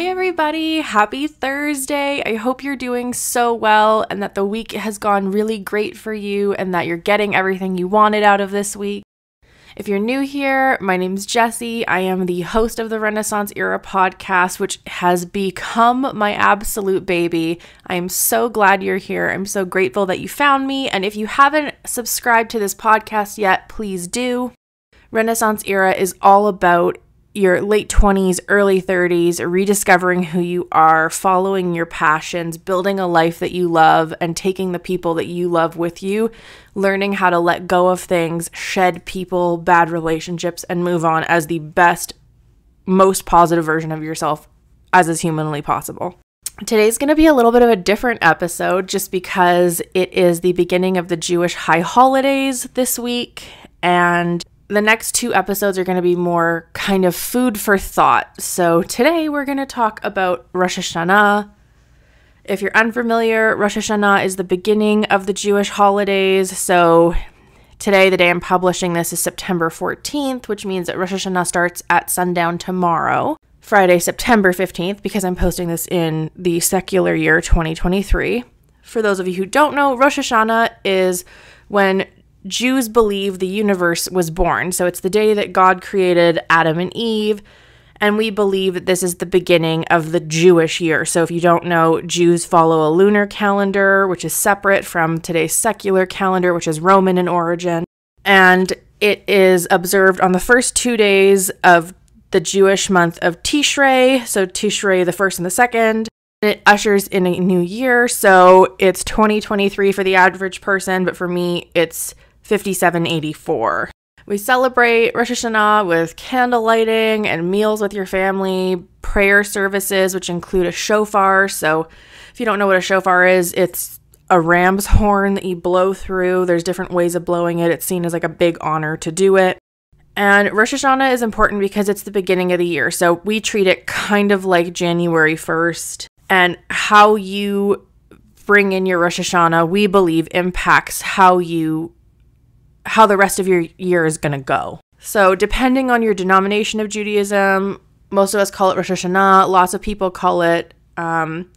Hi, everybody. Happy Thursday. I hope you're doing so well and that the week has gone really great for you and that you're getting everything you wanted out of this week. If you're new here, my name's Jessie. I am the host of the Renaissance Era podcast, which has become my absolute baby. I am so glad you're here. I'm so grateful that you found me. And if you haven't subscribed to this podcast yet, please do. Renaissance Era is all about your late 20s, early 30s, rediscovering who you are, following your passions, building a life that you love, and taking the people that you love with you, learning how to let go of things, shed people, bad relationships, and move on as the best, most positive version of yourself as is humanly possible. Today's going to be a little bit of a different episode just because it is the beginning of the Jewish high holidays this week. And the next two episodes are going to be more kind of food for thought. So today we're going to talk about Rosh Hashanah. If you're unfamiliar, Rosh Hashanah is the beginning of the Jewish holidays. So today, the day I'm publishing this, is September 14th, which means that Rosh Hashanah starts at sundown tomorrow, Friday, September 15th, because I'm posting this in the secular year 2023. For those of you who don't know, Rosh Hashanah is when Jews believe the universe was born. So it's the day that God created Adam and Eve. And we believe that this is the beginning of the Jewish year. So, if you don't know, Jews follow a lunar calendar, which is separate from today's secular calendar, which is Roman in origin. And it is observed on the first two days of the Jewish month of Tishrei. So, Tishrei, the first and the second. It ushers in a new year. So, it's 2023 for the average person, but for me, it's 5784. We celebrate Rosh Hashanah with candle lighting and meals with your family, prayer services, which include a shofar. So, if you don't know what a shofar is, it's a ram's horn that you blow through. There's different ways of blowing it. It's seen as like a big honor to do it. And Rosh Hashanah is important because it's the beginning of the year. So, we treat it kind of like January 1st. And how you bring in your Rosh Hashanah, we believe, impacts how you how the rest of your year is going to go. So, depending on your denomination of Judaism, most of us call it Rosh Hashanah. Lots of people call it um,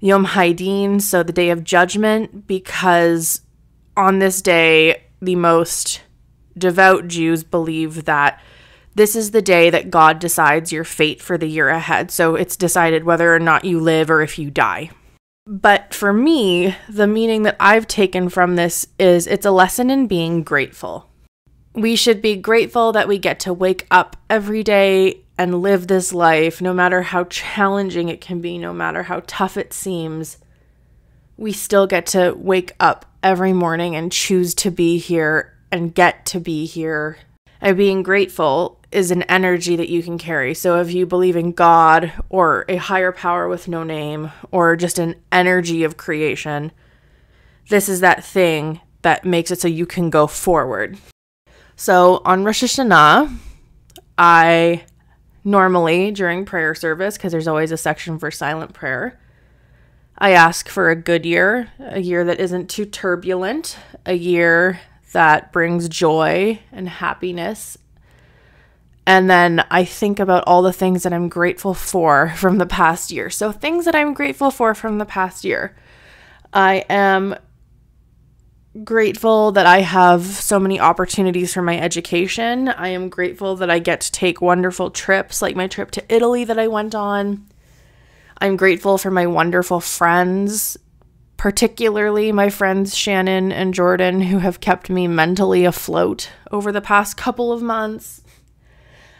Yom Haidin, so the day of judgment, because on this day, the most devout Jews believe that this is the day that God decides your fate for the year ahead. So it's decided whether or not you live or if you die. But for me, the meaning that I've taken from this is it's a lesson in being grateful. We should be grateful that we get to wake up every day and live this life, no matter how challenging it can be, no matter how tough it seems. We still get to wake up every morning and choose to be here and get to be here. And being grateful is an energy that you can carry. So if you believe in God or a higher power with no name or just an energy of creation, this is that thing that makes it so you can go forward. So on Rosh Hashanah, I normally during prayer service, because there's always a section for silent prayer, I ask for a good year, a year that isn't too turbulent, a year that brings joy and happiness and then I think about all the things that I'm grateful for from the past year. So, things that I'm grateful for from the past year. I am grateful that I have so many opportunities for my education. I am grateful that I get to take wonderful trips, like my trip to Italy that I went on. I'm grateful for my wonderful friends, particularly my friends Shannon and Jordan, who have kept me mentally afloat over the past couple of months.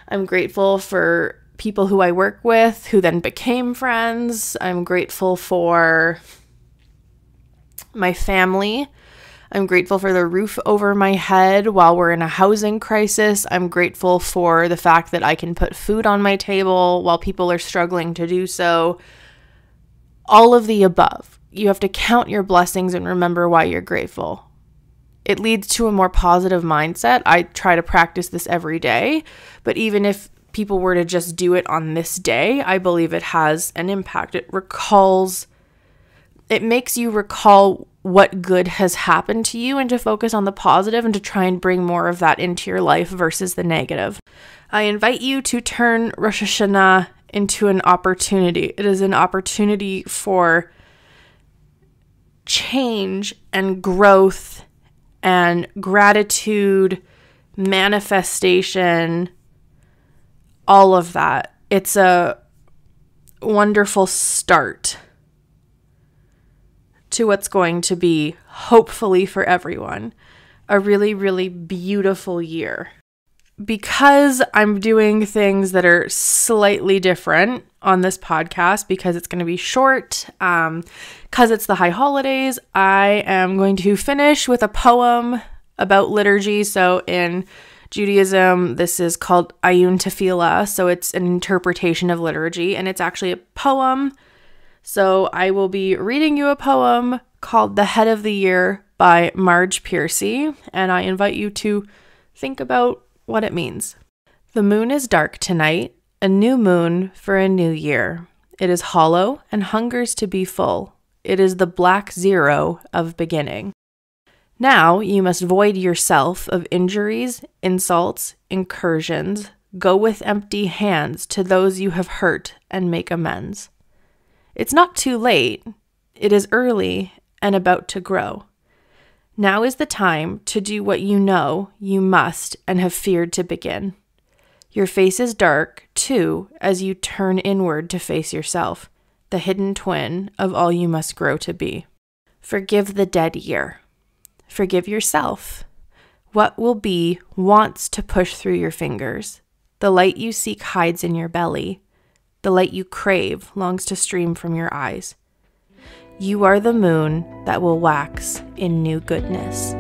I'm grateful for people who I work with who then became friends. I'm grateful for my family. I'm grateful for the roof over my head while we're in a housing crisis. I'm grateful for the fact that I can put food on my table while people are struggling to do so. All of the above. You have to count your blessings and remember why you're grateful. It leads to a more positive mindset. I try to practice this every day, but even if people were to just do it on this day, I believe it has an impact. It recalls, it makes you recall what good has happened to you and to focus on the positive and to try and bring more of that into your life versus the negative. I invite you to turn Rosh Hashanah into an opportunity. It is an opportunity for change and growth and gratitude, manifestation, all of that. It's a wonderful start to what's going to be, hopefully, for everyone, a really, really beautiful year. Because I'm doing things that are slightly different on this podcast, because it's going to be short, um, because it's the high holidays, I am going to finish with a poem about liturgy. So, in Judaism, this is called Ayun Tefillah. So, it's an interpretation of liturgy, and it's actually a poem so I will be reading you a poem called The Head of the Year by Marge Piercy, and I invite you to think about what it means. The moon is dark tonight, a new moon for a new year. It is hollow and hungers to be full. It is the black zero of beginning. Now you must void yourself of injuries, insults, incursions. Go with empty hands to those you have hurt and make amends. It's not too late. It is early and about to grow. Now is the time to do what you know you must and have feared to begin. Your face is dark, too, as you turn inward to face yourself, the hidden twin of all you must grow to be. Forgive the dead year. Forgive yourself. What will be wants to push through your fingers. The light you seek hides in your belly. The light you crave longs to stream from your eyes. You are the moon that will wax in new goodness.